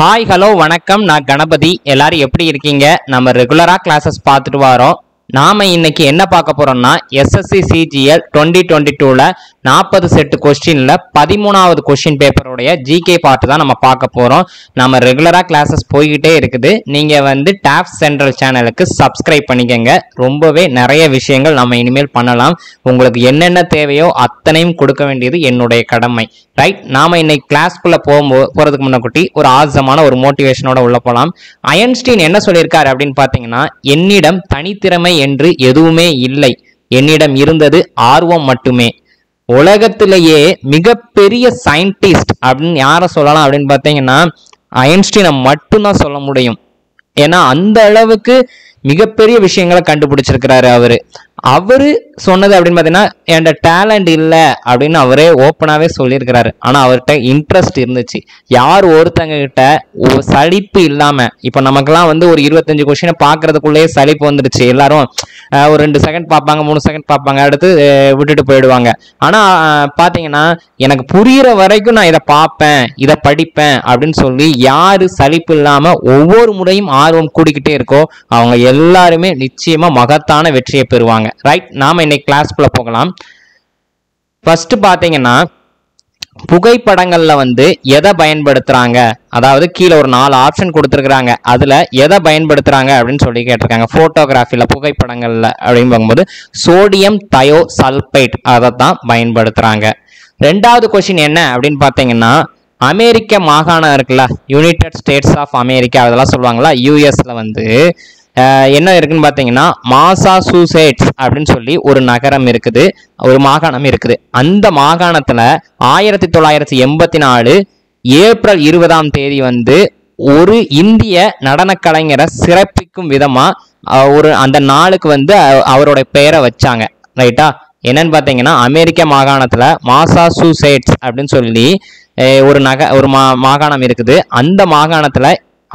Hi hello வணக்கம். நான் கணபதி. எல்லாரும் எப்படி இருக்கீங்க? நம்ம ரெகுலராக கிளாஸஸ் பார்த்துட்டு வரோம். நாம இன்னைக்கு என்ன பார்க்க போறோம்னா எஸ்எஸ்சி சிஜிஎல் டுவெண்ட்டி டுவெண்ட்டி டூல நாற்பது செட்டு கொஸ்டின்ல பதிமூணாவது கொஸ்டின் பேப்பருடைய ஜிகே பார்ட் தான் நம்ம பார்க்க போறோம். நம்ம ரெகுலரா கிளாஸஸ் போய்கிட்டே இருக்குது. நீங்க வந்து டேப் சென்ட்ரல் சேனலுக்கு சப்ஸ்கிரைப் பண்ணிக்கங்க. ரொம்பவே நிறைய விஷயங்கள் நம்ம இனிமேல் பண்ணலாம். உங்களுக்கு என்னென்ன தேவையோ அத்தனையும் கொடுக்க வேண்டியது என்னுடைய கடமை. ரைட் நாம இன்னைக்கு கிளாஸ்க்குள்ள போகும்போது போறதுக்கு முன்னாடி ஒரு ஆசமான ஒரு மோட்டிவேஷனோட உள்ள போலாம். அயன்ஸ்டீன் என்ன சொல்லியிருக்காரு அப்படின்னு பார்த்தீங்கன்னா என்னிடம் தனித்திறமை என்று எதுவுமே இல்லை. என்னிடம் இருந்தது ஆர்வம் மட்டுமே. உலகத்திலேயே மிகப்பெரிய சயின்டிஸ்ட் அப்படின்னு யாரை சொல்லலாம் அப்படின்னு பார்த்தீங்கன்னா அயன்ஸ்டீனை மட்டும்தான் சொல்ல முடியும். ஏன்னா அந்த அளவுக்கு மிகப்பெரிய விஷயங்களை கண்டுபிடிச்சிருக்கிறாரு அவரு. அவரு சொன்னது அப்படின்னு பார்த்தீங்கன்னா என்கிட்ட டேலண்ட் இல்லை அப்படின்னு அவரே ஓப்பனாகவே சொல்லியிருக்கிறாரு. ஆனால் அவர்கிட்ட இன்ட்ரெஸ்ட் இருந்துச்சு. யார் ஒருத்தங்க கிட்ட ஒரு சலிப்பு இல்லாமல் இப்போ நமக்கெல்லாம் வந்து ஒரு இருபத்தஞ்சு கொஷினை பார்க்கறதுக்குள்ளேயே சலிப்பு வந்துருச்சு. எல்லாரும் ஒரு ரெண்டு செகண்ட் பார்ப்பாங்க மூணு செகண்ட் பார்ப்பாங்க அடுத்து விட்டுட்டு போயிடுவாங்க. ஆனால் பார்த்தீங்கன்னா எனக்கு புரிகிற வரைக்கும் நான் இதை பார்ப்பேன் இதை படிப்பேன் அப்படின்னு சொல்லி யார் சலிப்பு இல்லாமல் ஒவ்வொரு முறையும் ஆர்வம் கூடிக்கிட்டே இருக்கோ அவங்க எல்லாருமே நிச்சயமாக மகத்தான வெற்றியை பெறுவாங்க. ரைட் நாம இன்னைக்கு கிளாஸ்க்குள்ள போகலாம். ஃபர்ஸ்ட் பாத்தீங்கன்னா புகைப்படங்கள்ல வந்து எதை பயன்படுத்துறாங்க? அதாவது கீழே ஒரு நாலு ஆப்ஷன் கொடுத்துருக்குறாங்க. அதுல எதை பயன்படுத்துறாங்க அப்படின்னு சொல்லி கேட்டிருக்காங்க. போட்டோகிராஃபில புகைப்படங்கள்ல அப்படின்னு பார்க்கும்போது சோடியம் தயோ சல்பைட் அதை தான் பயன்படுத்துறாங்க. ரெண்டாவது கொஸ்டின் என்ன அப்படின்னு பார்த்தீங்கன்னா அமெரிக்க மாகாணம் இருக்குல்ல யுனைடெட் ஸ்டேட்ஸ் ஆஃப் அமெரிக்கா அதெல்லாம் சொல்லுவாங்களா யூஎஸ்ல வந்து என்ன இருக்குன்னு பார்த்தீங்கன்னா மாசாசூசெட்ஸ் அப்படின்னு சொல்லி ஒரு நகரம் இருக்குது. ஒரு மாகாணம் இருக்குது. அந்த மாகாணத்தில் ஆயிரத்தி தொள்ளாயிரத்தி எண்பத்தி நாலு ஏப்ரல் இருபதாம் தேதி வந்து ஒரு இந்திய நடனக் கலைஞரை சிறப்பிக்கும் விதமாக ஒரு அந்த நாளுக்கு வந்து அவரோட பெயரை வச்சாங்க. ரைட்டா? என்னன்னு பார்த்தீங்கன்னா அமெரிக்க மாகாணத்தில் மாசாசூசேட்ஸ் அப்படின்னு சொல்லி ஒரு நக ஒரு மா மாகாணம் இருக்குது. அந்த மாகாணத்தில்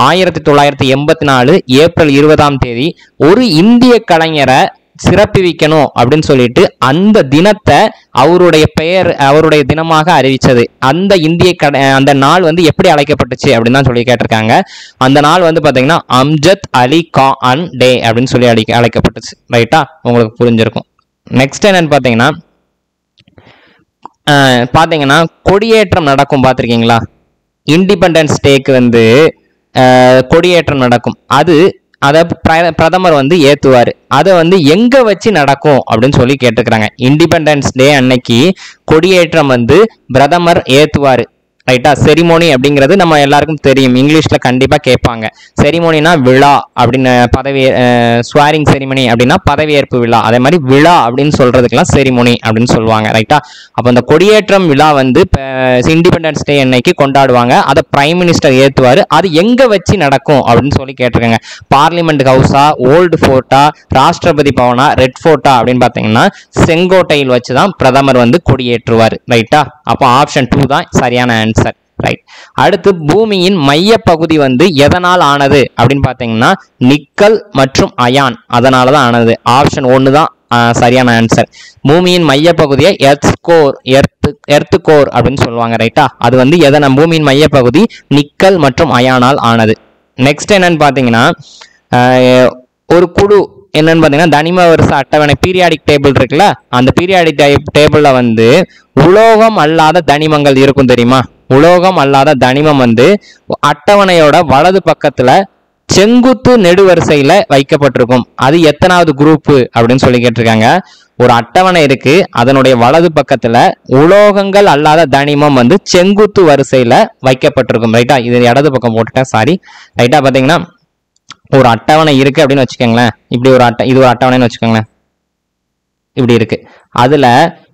ஆயிரத்தி தொள்ளாயிரத்தி எண்பத்தி நாலு ஏப்ரல் இருபதாம் தேதி ஒரு இந்திய கலைஞரை சிறப்பிவிக்கணும் அப்படின்னு சொல்லிட்டு அந்த தினத்தை அவருடைய பெயர் அவருடைய தினமாக அறிவிச்சது. அந்த இந்திய கடை அந்த நாள் வந்து எப்படி அழைக்கப்பட்டுச்சு அப்படின்னு தான் சொல்லி கேட்டிருக்காங்க. அந்த நாள் வந்து பார்த்தீங்கன்னா அம்ஜத் அலி கா அன் டே அப்படின்னு சொல்லி அழைக்க அழைக்கப்பட்டுச்சு. ரைட்டா? உங்களுக்கு புரிஞ்சிருக்கும். நெக்ஸ்ட் என்னன்னு பார்த்தீங்கன்னா பார்த்தீங்கன்னா கொடியேற்றம் நடக்கும் பார்த்துருக்கீங்களா? இண்டிபெண்டன்ஸ் டேக்கு வந்து கொடியேற்றம் நடக்கும். அது அதை பிரதமர் வந்து ஏற்றுவார் அதை வந்து எங்கே வச்சு நடக்கும் அப்படின்னு சொல்லி கேட்டுக்கிறாங்க. இண்டிபெண்டன்ஸ் டே அன்னைக்கு கொடியேற்றம் வந்து பிரதமர் ஏற்றுவார் ரைட்டா செரிமோனி அப்படிங்கிறது நம்ம எல்லாருக்கும் தெரியும். இங்கிலீஷில் கண்டிப்பாக கேட்பாங்க. செரிமோனினா விழா அப்படின்னு பதவி ஸ்வாரிங் செரிமனி அப்படின்னா பதவியேற்பு விழா. அதே மாதிரி விழா அப்படின்னு சொல்கிறதுக்கெல்லாம் செரிமோனி அப்படின்னு சொல்லுவாங்க. ரைட்டா அப்போ அந்த கொடியேற்றம் விழா வந்து இண்டிபெண்டன்ஸ் டே அன்னைக்கு கொண்டாடுவாங்க. அதை பிரைம் மினிஸ்டர் ஏற்றுவார் அது எங்கே வச்சு நடக்கும் அப்படின்னு சொல்லி கேட்டிருக்காங்க. பார்லிமெண்ட் ஹவுஸா ஓல்டு ஃபோர்ட்டா ராஷ்டிரபதி பவனா ரெட் ஃபோர்ட்டா அப்படின்னு பார்த்தீங்கன்னா செங்கோட்டையில் வச்சு தான் பிரதமர் வந்து கொடியேற்றுவார். ரைட்டா அப்போ ஆப்ஷன் டூ தான் சரியான ஆன்சர் ரைட் அடுத்து பூமியின் மையப்பகுதி வந்து எதனால் ஆனது? அப்படின்னு பார்த்தீங்கன்னா நிக்கல் மற்றும் அயான் அதனால தான் ஆனது. ஆப்ஷன் ஒன்று தான் சரியான ஆன்சர் பூமியின் மையப்பகுதியை earth core earth earth core அப்படின்னு சொல்லுவாங்க ரைட்டா அது வந்து எதன பூமியின் மையப்பகுதி நிக்கல் மற்றும் அயானால் ஆனது. நெக்ஸ்ட் என்னன்னு பார்த்தீங்கன்னா ஒரு குழு என்னன்னு பார்த்தீங்கன்னா தனிம வரிசை அட்டவணை பீரியாடிக் டேபிள் இருக்குல்ல அந்த பீரியாடிக் டேபிளில் வந்து உலோகம் அல்லாத தனிமங்கள் இருக்கும் தெரியுமா? உலோகம் அல்லாத தனிமம் வந்து அட்டவணையோட வலது பக்கத்தில் செங்குத்து நெடுவரிசையில வைக்கப்பட்டிருக்கும். அது எத்தனாவது குரூப் அப்படின்னு சொல்லி கேட்டிருக்காங்க. ஒரு அட்டவணை இருக்கு அதனுடைய வலது பக்கத்துல உலோகங்கள் அல்லாத தனிமம் வந்து செங்குத்து வரிசையில வைக்கப்பட்டிருக்கும். ரைட்டா இது இடது பக்கம் போட்டுட்டேன் சாரி ரைட்டா பாத்தீங்கன்னா ஒரு அட்டவணை இருக்கு அப்படின்னு வச்சுக்கோங்களேன். இப்படி ஒரு அட்டை இது ஒரு அட்டவணைன்னு வச்சுக்கோங்களேன். இப்படி இருக்கு. அதுல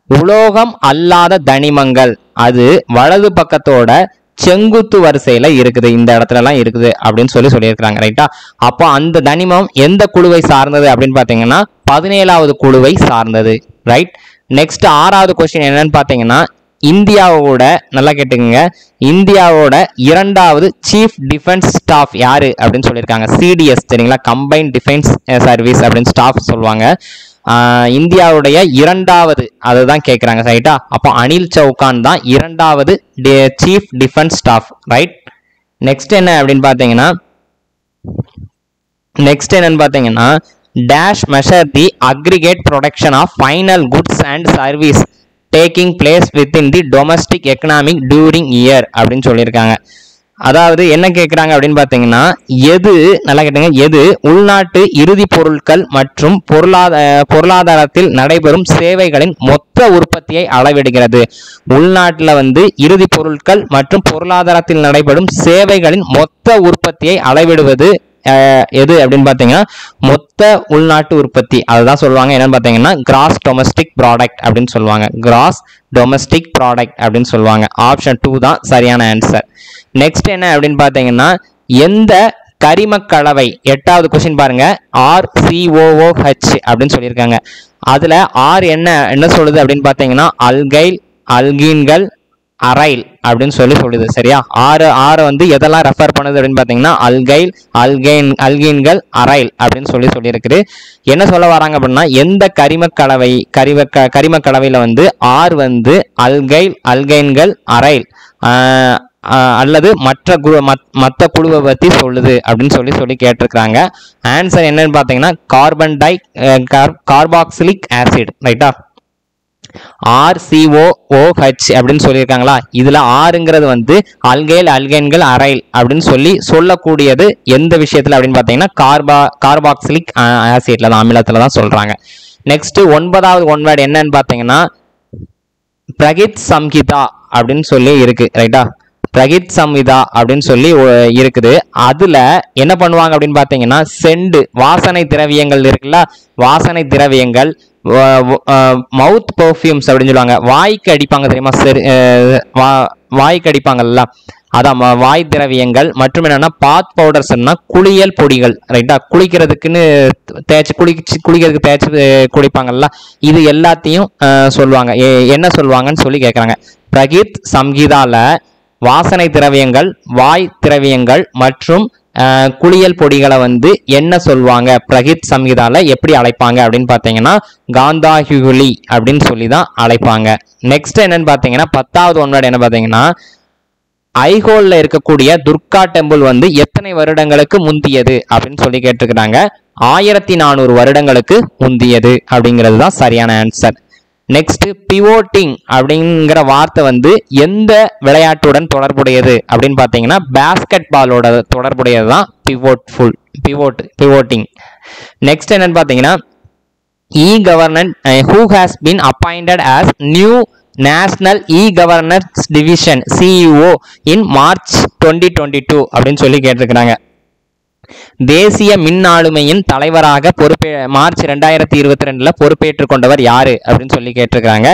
உலோகம் அல்லாத தனிமங்கள் அது வலது பக்கத்தோட செங்குத்து வரிசையில இருக்குது. இந்த இடத்துல எல்லாம் இருக்குது அப்படின்னு சொல்லி சொல்லியிருக்கிறாங்க ரைட்டா அப்போ அந்த தனிமம் எந்த குழுவை சார்ந்தது அப்படின்னு பாத்தீங்கன்னா பதினேழாவது குழுவை சார்ந்தது ரைட் நெக்ஸ்ட் ஆறாவது கொஸ்டின் என்னன்னு பாத்தீங்கன்னா இந்தியாவோட நல்லா கேட்டுக்கோங்க. இந்தியாவோட இரண்டாவது சீஃப் டிஃபென்ஸ் ஸ்டாஃப் யாரு அப்படின்னு சொல்லியிருக்காங்க. சிடிஎஸ் சரிங்களா கம்பைன் டிஃபென்ஸ் சர்வீஸ் அப்படின்னு ஸ்டாஃப் சொல்லுவாங்க. இந்தியாவுடைய இரண்டாவது அதுதான் கேட்குறாங்க ரைட்டா அப்போ அனில் சௌகான் தான் இரண்டாவது chief defence staff right next என்ன அப்படின்னு பார்த்தீங்கன்னா நெக்ஸ்ட் என்னன்னு பார்த்தீங்கன்னா dash measure the aggregate production of final goods and service taking place within the domestic economic during year அப்படின்னு சொல்லியிருக்காங்க. அதாவது என்ன கேட்குறாங்க அப்படின்னு பார்த்தீங்கன்னா எது நல்லா கேட்டுங்க எது உள்நாட்டு இறுதி பொருட்கள் மற்றும் பொருளாதார பொருளாதாரத்தில் நடைபெறும் சேவைகளின் மொத்த உற்பத்தியை அளவிடுகிறது. உள்நாட்டில் வந்து இறுதி பொருட்கள் மற்றும் பொருளாதாரத்தில் நடைபெறும் சேவைகளின் மொத்த உற்பத்தியை அளவிடுவது எது அப்படின்னு பார்த்தீங்கன்னா மொத்த உள்நாட்டு உற்பத்தி. அதுதான் சொல்லுவாங்க. என்னன்னு பார்த்தீங்கன்னா கிராஸ் டொமஸ்டிக் ப்ராடக்ட் அப்படின்னு சொல்லுவாங்க. கிராஸ் டொமஸ்டிக் ப்ராடக்ட் அப்படின்னு சொல்லுவாங்க. ஆப்ஷன் டூ தான் சரியான ஆன்சர் நெக்ஸ்ட் என்ன அப்படின்னு பார்த்தீங்கன்னா எந்த கரிமக்கலவை? எட்டாவது கொஸ்டின் பாருங்க. ஆர் சிஓஓஹெச் அப்படின்னு சொல்லியிருக்காங்க. அதுல ஆர் என்ன என்ன சொல்லுது அப்படின்னு பார்த்தீங்கன்னா அல்கைல் அல்கீன்கள் அரைல் அப்படின்னு சொல்லி சொல்லுது சரியா? ஆறு ஆறு வந்து எதெல்லாம் ரெஃபர் பண்ணுது அப்படின்னு பார்த்தீங்கன்னா அல்கைல் அல்கைன் அல்கீன்கள் அரைல் அப்படின்னு சொல்லி சொல்லியிருக்குது. என்ன சொல்ல வராங்க அப்படின்னா எந்த கரிமக் கலவை கரிம க கரிமக் கலவையில் வந்து ஆர் வந்து அல்கைல் அல்கைன்கள் அரைல் அல்லது மற்ற குழு மற்ற குழுவை பற்றி சொல்லுது அப்படின்னு சொல்லி சொல்லி கேட்டிருக்கிறாங்க. ஆன்சர் என்னன்னு பார்த்தீங்கன்னா கார்பன் டை கார்பாக்சிலிக் ஆசிட் ரைட்டா ஆர்சிஓஓஹெச் அப்படின்னு சொல்லியிருக்காங்களா? இதில் ஆறுங்கிறது வந்து அல்கைல் அல்கைன்கள் அரைல் அப்படின்னு சொல்லி சொல்லக்கூடியது எந்த விஷயத்தில் அப்படின்னு பார்த்தீங்கன்னா கார்பா கார்பாக்சிலிக் ஆசிட்ல தான் அமிலத்தில் தான் சொல்கிறாங்க நெக்ஸ்ட்டு ஒன்பதாவது ஒன்வேர்டு என்னன்னு பார்த்தீங்கன்னா பிரகித் சம்ஹிதா அப்படின்னு சொல்லி இருக்கு ரைட்டா பிரகித் சம்ஹிதா அப்படின்னு சொல்லி ஒ- இருக்குது. அதுல என்ன பண்ணுவாங்க அப்படின்னு பார்த்தீங்கன்னா செண்டு வாசனை திரவியங்கள் இருக்குல்ல? வாசனை திரவியங்கள் மவுத் பெர்ஃப்யூம்ஸ் அப்படின்னு சொல்லுவாங்க. வாய்க்கு அடிப்பாங்க தெரியுமா சரி வா- வாய்க்கு அடிப்பாங்கல்ல? அதான் வாய் திரவியங்கள் மற்றும் என்னன்னா பாத் பவுடர்ஸ்னா குளியல் பொடிகள் ரைட்டா குளிக்கிறதுக்குன்னு தேய்ச்சி குளிச்சு குளிக்கிறதுக்கு தேய்ச்சி குளிப்பாங்கல்ல இது எல்லாத்தையும் சொல்லுவாங்க. என்ன சொல்லுவாங்கன்னு சொல்லி கேட்குறாங்க பிரகீத் சம்கீதாவில் வாசனை திரவியங்கள் வாய் திரவியங்கள் மற்றும் குளியல் பொடிகளை வந்து என்ன சொல்லுவாங்க பிரகித் சம்ஹிதால எப்படி அழைப்பாங்க அப்படின்னு பார்த்தீங்கன்னா காந்தாஹுகுலி அப்படின்னு சொல்லி தான் அழைப்பாங்க. நெக்ஸ்ட் என்னன்னு பார்த்தீங்கன்னா பத்தாவது ஒன்றாடு என்ன பார்த்தீங்கன்னா ஐஹோலில் இருக்கக்கூடிய துர்கா டெம்பிள் வந்து எத்தனை வருடங்களுக்கு முந்தியது அப்படின்னு சொல்லி கேட்டிருக்கிறாங்க. ஆயிரத்தி நானூறு வருடங்களுக்கு முந்தியது அப்படிங்கிறது தான் சரியான ஆன்சர் நெக்ஸ்ட் பிவோட்டிங் அப்படிங்கிற வார்த்தை வந்து எந்த விளையாட்டுடன் தொடர்புடையது அப்படின்னு பார்த்தீங்கன்னா பேஸ்கெட் பாலோட தொடர்புடையது தான் pivot full pivot pivoting next என்னன்னு பார்த்தீங்கன்னா e governance who has been appointed as new national e governance division CEO in March twenty twenty two அப்படின்னு சொல்லி கேட்டிருக்கிறாங்க. தேசிய மின் ஆளுமையின் தலைவராக பொறுப்பே மார்ச் ரெண்டாயிரத்தி இருபத்தி ரெண்டுல பொறுப்பேற்றுக் கொண்டவர் யாரு அப்படின்னு சொல்லி கேட்டிருக்காங்க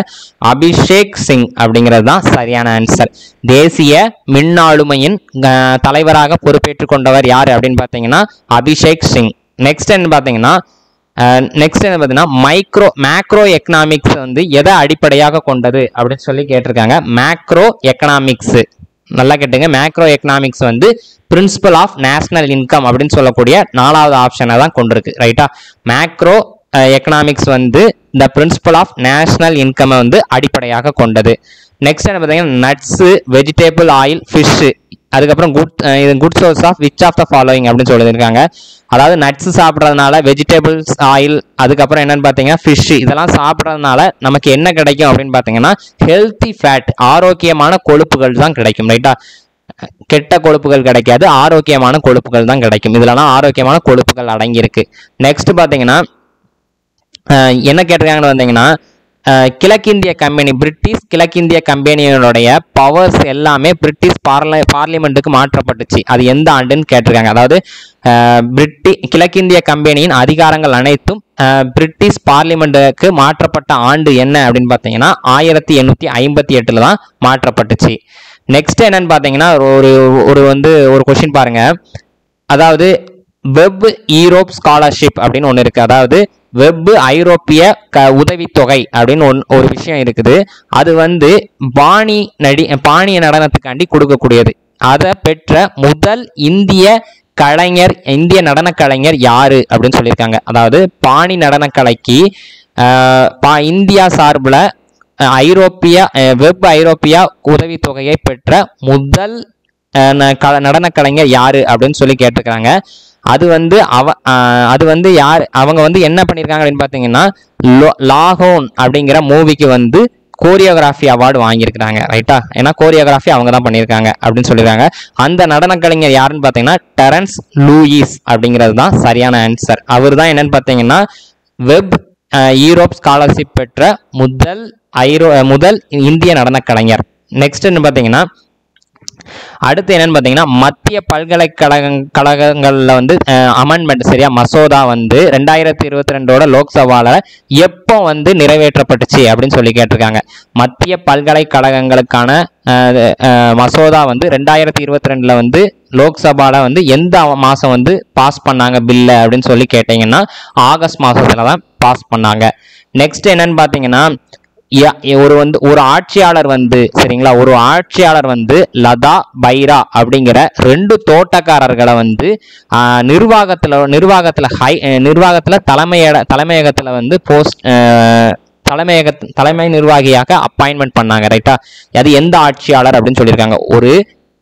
அபிஷேக் சிங் அப்படிங்கிறது தான் சரியான ஆன்சர் தேசிய மின் ஆளுமையின் தலைவராக பொறுப்பேற்றுக் கொண்டவர் யாரு அப்படின்னு பார்த்தீங்கன்னா அபிஷேக் சிங். நெக்ஸ்ட் என்ன பார்த்தீங்கன்னா நெக்ஸ்ட் என்ன பார்த்தீங்கன்னா மைக்ரோ மேக்ரோ எக்கனாமிக்ஸ் வந்து எதை அடிப்படையாக கொண்டது அப்படின்னு சொல்லி கேட்டிருக்காங்க. மேக்ரோ எக்கனாமிக்ஸு நல்லா கேட்டுங்க. மேக்ரோ எக்கனாமிக்ஸ் வந்து பிரின்சிபல் ஆஃப் நேஷனல் இன்கம் அப்படின்னு சொல்லக்கூடிய நாலாவது ஆப்ஷனை தான் கொண்டிருக்கு. ரைட்டா மேக்ரோ எக்கனாமிக்ஸ் வந்து இந்த பிரின்சிபல் ஆஃப் நேஷனல் இன்கமை வந்து அடிப்படையாக கொண்டது. நெக்ஸ்ட் என்ன பார்த்தீங்கன்னா நட்ஸு வெஜிடேபிள் ஆயில் ஃபிஷ்ஷு அதுக்கப்புறம் குட் uh, இது good source of which of the following அப்படின்னு சொல்லியிருக்காங்க. அதாவது நட்ஸ் சாப்பிட்றதுனால வெஜிடபிள்ஸ் ஆயில் அதுக்கப்புறம் என்னென்னு பார்த்தீங்கன்னா ஃபிஷ் இதெல்லாம் சாப்பிட்றதுனால நமக்கு என்ன கிடைக்கும் அப்படின்னு பார்த்தீங்கன்னா ஹெல்த்தி ஃபேட் ஆரோக்கியமான கொழுப்புகள் தான் கிடைக்கும் ரைட்டா கெட்ட கொழுப்புகள் கிடைக்காது ஆரோக்கியமான கொழுப்புகள் தான் கிடைக்கும். இதுலலாம் ஆரோக்கியமான கொழுப்புகள் அடங்கியிருக்கு. நெக்ஸ்ட் பார்த்தீங்கன்னா என்ன கேட்டிருக்காங்கன்னு வந்தீங்கன்னா கிழக்கிந்திய கம்பெனி பிரிட்டிஷ் கிழக்கிந்திய கம்பெனியினுடைய பவர்ஸ் எல்லாமே பிரிட்டிஷ் பார்ல பார்லிமெண்ட்டுக்கு மாற்றப்பட்டுச்சு. அது எந்த ஆண்டுன்னு கேட்டிருக்காங்க. அதாவது பிரிட்டி கிழக்கிந்திய கம்பெனியின் அதிகாரங்கள் அனைத்தும் பிரிட்டிஷ் பார்லிமெண்ட்டுக்கு மாற்றப்பட்ட ஆண்டு என்ன அப்படின்னு பார்த்தீங்கன்னா ஆயிரத்தி எண்ணூற்றி ஐம்பத்தி எட்டில் தான் மாற்றப்பட்டுச்சு. நெக்ஸ்ட் என்னன்னு பார்த்தீங்கன்னா ஒரு ஒரு வந்து ஒரு கொஷின் பாருங்க. அதாவது வெப் ஈரோப் ஸ்காலர்ஷிப் அப்படின்னு ஒன்று இருக்குது அதாவது வெப் ஐரோப்பிய க உதவித்தொகை அப்படின்னு ஒன் ஒரு விஷயம் இருக்குது. அது வந்து பாணி நடி பாணிய நடனத்துக்காண்டி கொடுக்கக்கூடியது. அதை பெற்ற முதல் இந்திய கலைஞர் இந்திய நடன கலைஞர் யாரு அப்படின்னு சொல்லியிருக்காங்க. அதாவது பாணி நடனக்கலைக்கு பா- இந்தியா சார்பில் ஐரோப்பிய வெப் ஐரோப்பியா உதவித்தொகையை பெற்ற முதல் நடன கலைஞர் யாரு அப்படின்னு சொல்லி கேட்டிருக்கிறாங்க. அது வந்து அவ அது வந்து யார் அவங்க வந்து என்ன பண்ணியிருக்காங்க அப்படின்னு பார்த்தீங்கன்னா லோ- லாகோன் அப்படிங்கிற மூவிக்கு வந்து கோரியோகிராஃபி அவார்டு வாங்கியிருக்கிறாங்க ரைட்டா ஏன்னா கோரியோகிராஃபி அவங்க தான் பண்ணியிருக்காங்க அப்படின்னு சொல்லியிருக்காங்க அந்த நடன கலைஞர் யாருன்னு பார்த்தீங்கன்னா டெரன்ஸ் லூயிஸ் அப்படிங்கிறது தான் சரியான ஆன்சர் அவர் தான் என்னன்னு பார்த்தீங்கன்னா வெப் யூரோப் ஸ்காலர்ஷிப் பெற்ற முதல் ஐரோ முதல் இந்திய நடன கலைஞர் நெக்ஸ்ட் என்ன பார்த்தீங்கன்னா அடுத்து என்னன்னு பார்த்தீங்கன்னா மத்திய பல்கலைக்கழக கழகங்களில் வந்து அமெண்ட்மெண்ட் சரியா மசோதா வந்து ரெண்டாயிரத்தி இருபத்தி ரெண்டோட லோக்சபாவில் எப்போ வந்து நிறைவேற்றப்பட்டுச்சு அப்படின்னு சொல்லி கேட்டிருக்காங்க. மத்திய பல்கலைக்கழகங்களுக்கான மசோதா வந்து ரெண்டாயிரத்தி இருபத்தி ரெண்டில் வந்து லோக்சபாவில் வந்து எந்த மாதம் வந்து பாஸ் பண்ணாங்க பில்லு அப்படின்னு சொல்லி கேட்டிங்கன்னா ஆகஸ்ட் மாதத்தில் தான் பாஸ் பண்ணாங்க. நெக்ஸ்ட் என்னன்னு பார்த்தீங்கன்னா ஒரு வந்து ஒரு ஆட்சியாளர் வந்து சரிங்களா? ஒரு ஆட்சியாளர் வந்து லதா பைரா அப்படிங்கிற ரெண்டு தோட்டக்காரர்களை வந்து நிர்வாகத்தில் நிர்வாகத்தில் ஹை நிர்வாகத்தில் தலைமையட தலைமையிட வந்து போஸ்ட் தலைமையக தலைமை நிர்வாகியாக அப்பாயின்மெண்ட் பண்ணாங்க ரைட்டா? அது எந்த ஆட்சியாளர் அப்படின்னு சொல்லியிருக்காங்க. ஒரு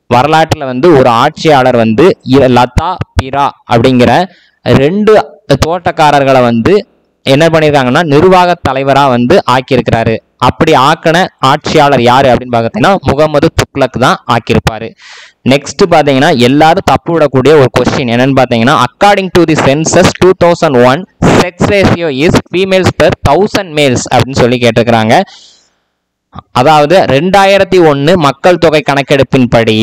வரலாற்றில் வந்து ஒரு ஆட்சியாளர் வந்து லதா பிரா அப்படிங்கிற ரெண்டு தோட்டக்காரர்களை வந்து என்ன பண்ணியிருக்காங்கன்னா நிர்வாக தலைவராக வந்து ஆக்கியிருக்கிறாரு. அப்படி ஆக்கின ஆட்சியாளர் யாரு அப்படின்னு பார்த்தீங்கன்னா முகமது துக்லக் தான் ஆக்கியிருப்பாரு. நெக்ஸ்ட் பார்த்தீங்கன்னா எல்லாரும் தப்பு விடக்கூடிய ஒரு கொஸ்டின் என்னன்னு பார்த்தீங்கன்னா according to the census two thousand one sex ratio is females per thousand males அப்படின்னு சொல்லி கேட்டிருக்கிறாங்க. அதாவது ரெண்டாயிரத்தி ஒன்று மக்கள் தொகை கணக்கெடுப்பின்படி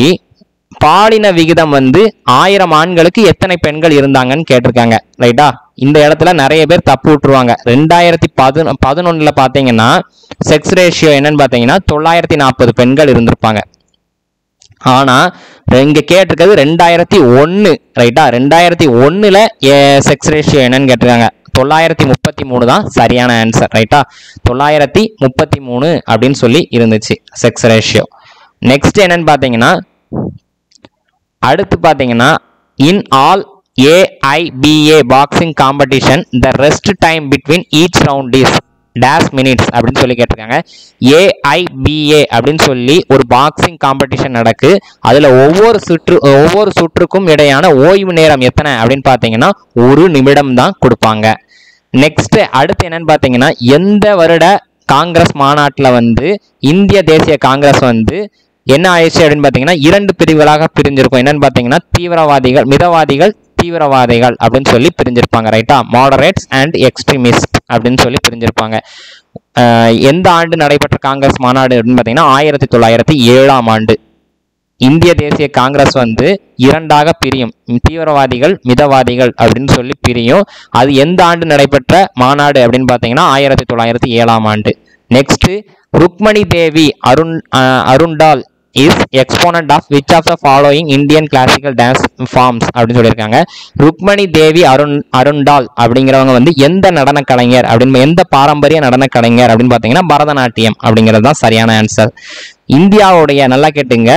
பாலின விகிதம் வந்து ஆயிரம் ஆண்களுக்கு எத்தனை பெண்கள் இருந்தாங்கன்னு கேட்டிருக்காங்க ரைட்டா இந்த இடத்துல நிறைய பேர் தப்பு விட்டுருவாங்க. ரெண்டாயிரத்தி பதினொ பதினொன்றில் பார்த்தீங்கன்னா செக்ஸ் ரேஷியோ என்னன்னு பார்த்தீங்கன்னா தொள்ளாயிரத்தி நாற்பது பெண்கள் இருந்திருப்பாங்க. ஆனால் இங்கே கேட்டிருக்கிறது ரெண்டாயிரத்தி ஒன்று ரைட்டா ரெண்டாயிரத்தி ஒன்றில் செக்ஸ் ரேஷியோ என்னன்னு கேட்டிருக்காங்க. தொள்ளாயிரத்தி முப்பத்தி மூணு தான் சரியான ஆன்சர் ரைட்டா தொள்ளாயிரத்தி முப்பத்தி மூணு அப்படின்னு சொல்லி இருந்துச்சு செக்ஸ் ரேஷியோ நெக்ஸ்ட் என்னன்னு பார்த்தீங்கன்னா அடுத்து பார்த்தீங்கன்னா in all AIBA boxing competition the rest time between each round is dash minutes அப்படின்னு சொல்லி கேட்டிருக்காங்க. ஏஐபிஏ அப்படின்னு சொல்லி ஒரு பாக்ஸிங் காம்படிஷன் நடக்கு. அதில் ஒவ்வொரு சுற்று ஒவ்வொரு சுற்றுக்கும் இடையான ஓய்வு நேரம் எத்தனை அப்படின்னு பார்த்தீங்கன்னா ஒரு நிமிடம் தான் கொடுப்பாங்க. நெக்ஸ்ட் அடுத்து என்னன்னு பார்த்தீங்கன்னா எந்த வருட காங்கிரஸ் மாநாட்டில் வந்து இந்திய தேசிய காங்கிரஸ் வந்து என்ன ஆயிடுச்சு அப்படின்னு பார்த்தீங்கன்னா இரண்டு பிரிவுகளாக பிரிஞ்சிருக்கும். என்னன்னு பார்த்தீங்கன்னா தீவிரவாதிகள் மிதவாதிகள் தீவிரவாதிகள் அப்படின்னு சொல்லி பிரிஞ்சிருப்பாங்க ரைட்டா மாடரேட்ஸ் அண்ட் எக்ஸ்ட்ரீமிஸ்ட் அப்படின்னு சொல்லி பிரிஞ்சிருப்பாங்க. எந்த ஆண்டு நடைபெற்ற காங்கிரஸ் மாநாடு அப்படின்னு பார்த்தீங்கன்னா ஆயிரத்தி தொள்ளாயிரத்தி ஏழாம் ஆண்டு. இந்திய தேசிய காங்கிரஸ் வந்து இரண்டாக பிரியும். தீவிரவாதிகள் மிதவாதிகள் அப்படின்னு சொல்லி பிரியும். அது எந்த ஆண்டு நடைபெற்ற மாநாடு அப்படின்னு பார்த்தீங்கன்னா ஆயிரத்தி தொள்ளாயிரத்தி ஏழாம் ஆண்டு. Next Rukmini Devi Arun Arundale is exponent of which of the following Indian classical dance forms அப்படின்னு சொல்லியிருக்காங்க. ருக்மணி தேவி அருண் அருண்டால் அப்படிங்கிறவங்க வந்து எந்த நடன கலைஞர் அப்படின்னு எந்த பாரம்பரிய நடன கலைஞர் அப்படின்னு பார்த்தீங்கன்னா பரதநாட்டியம் அப்படிங்கிறது தான் சரியான ஆன்சர் இந்தியாவுடைய நல்லா கேட்டுங்க.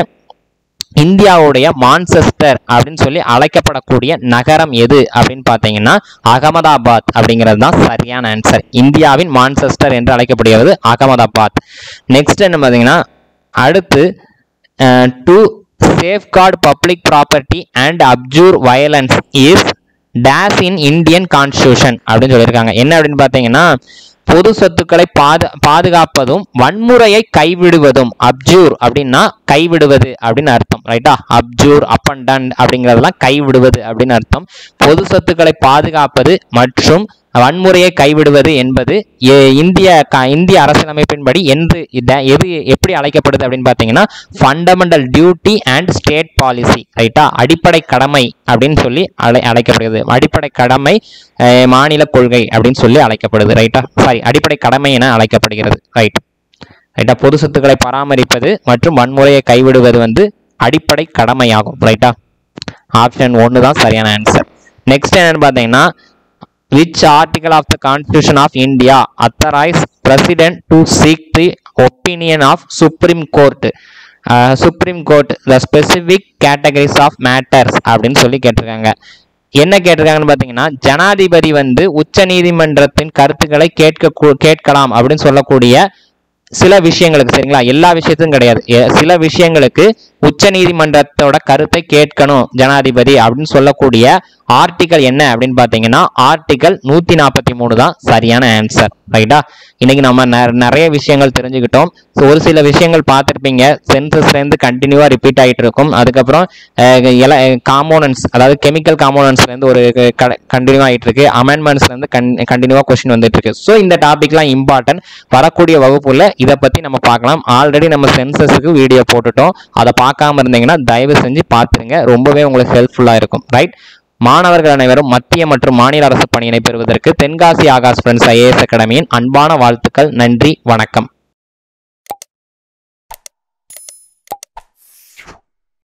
இந்தியாவுடைய மான்செஸ்டர் அப்படின்னு சொல்லி அழைக்கப்படக்கூடிய நகரம் எது அப்படின்னு பார்த்தீங்கன்னா அகமதாபாத் அப்படிங்கிறது தான் சரியான ஆன்சர் இந்தியாவின் மான்செஸ்டர் என்று அழைக்கப்படுகிறது அகமதாபாத். நெக்ஸ்ட் என்ன பார்த்தீங்கன்னா அடுத்து to safeguard public property and abjure violence is dash in Indian constitution அப்படின்னு சொல்லியிருக்காங்க. என்ன அப்படின்னு பார்த்தீங்கன்னா பொது சொத்துக்களை பாது பாதுகாப்பதும் வன்முறையை கைவிடுவதும் அப்ஜூர் அப்படின்னா கைவிடுவது அப்படின்னு அர்த்தம் ரைட்டா அப்ஜூர் அப் அண்ட் டன் அப்படிங்கிறதெல்லாம் கைவிடுவது அப்படின்னு அர்த்தம். பொது சொத்துக்களை பாதுகாப்பது மற்றும் வன்முறையை கைவிடுவது என்பது இந்திய க- இந்திய அரசியலமைப்பின்படி என்று எது எப்படி அழைக்கப்படுது அப்படின்னு பார்த்தீங்கன்னா fundamental duty and state policy ரைட்டா அடிப்படை கடமை அப்படின்னு சொல்லி அழை அழைக்கப்படுகிறது. அடிப்படை கடமை மாநில கொள்கை அப்படின்னு சொல்லி அழைக்கப்படுது ரைட்டா சாரி அடிப்படை கடமை என அழைக்கப்படுகிறது ரைட் ரைட்டா பொது சொத்துக்களை பராமரிப்பது மற்றும் வன்முறையை கைவிடுவது வந்து அடிப்படை கடமையாகும் ரைட்டா ஆப்ஷன் ஒன்று தான் சரியான ஆன்சர் நெக்ஸ்ட் என்னன்னு பார்த்தீங்கன்னா which article of the constitution of India authorise president to seek the opinion of supreme court supreme court the specific categories of matters அப்படின்னு சொல்லி கேட்டிருக்காங்க. என்ன கேட்டிருக்காங்கன்னு பார்த்தீங்கன்னா ஜனாதிபதி வந்து உச்ச நீதிமன்றத்தின் கருத்துக்களை கேட்க கூ- கேட்கலாம் அப்படின்னு சொல்லக்கூடிய சில விஷயங்களுக்கு சரிங்களா? எல்லா விஷயத்துக்கும் கிடையாது. சில விஷயங்களுக்கு உச்ச நீதிமன்றத்தோட கருத்தை கேட்கணும் ஜனாதிபதி அப்படின்னு சொல்லக்கூடிய ஆர்டிகல் என்ன அப்படின்னு பார்த்தீங்கன்னா ஆர்டிகல் நூத்தி நாற்பத்தி மூணு தான் சரியான ஆன்சர் ரைட்டா இன்னைக்கு நம்ம நெ- நிறைய விஷயங்கள் தெரிஞ்சுக்கிட்டோம். ஸோ ஒரு சில விஷயங்கள் பார்த்துருப்பீங்க. சென்சஸ்லேருந்து கண்டினியூவாக ரிப்பீட் ஆகிட்டு இருக்கும். அதுக்கப்புறம் காம்போனன்ஸ் அதாவது கெமிக்கல் காம்போனன்ட்ஸ்லேருந்து ஒரு கண்டினியூ ஆகிட்டு இருக்கு. அமெண்ட்மெண்ட்ஸ்லேருந்து கன் கண்டினியூவாக கொஸ்டின் வந்துட்டு இருக்கு. ஸோ இந்த டாபிக்லாம் இம்பார்ட்டன்ட் வரக்கூடிய வகுப்புல இதை பற்றி நம்ம பார்க்கலாம். ஆல்ரெடி நம்ம சென்சஸுக்கு வீடியோ போட்டுட்டோம். அதை பார்க்காம இருந்தீங்கன்னா தயவு செஞ்சு பார்த்துருங்க. ரொம்பவே உங்களுக்கு ஹெல்ப்ஃபுல்லாக இருக்கும். ரைட் மாணவர்கள் அனைவரும் மத்திய மற்றும் மாநில அரசு பணியினை பெறுவதற்கு தென்காசி ஆகாஷ் ஃப்ரெண்ட்ஸ் ஐஏஎஸ் அகாடமியின் அன்பான வாழ்த்துக்கள். நன்றி வணக்கம்.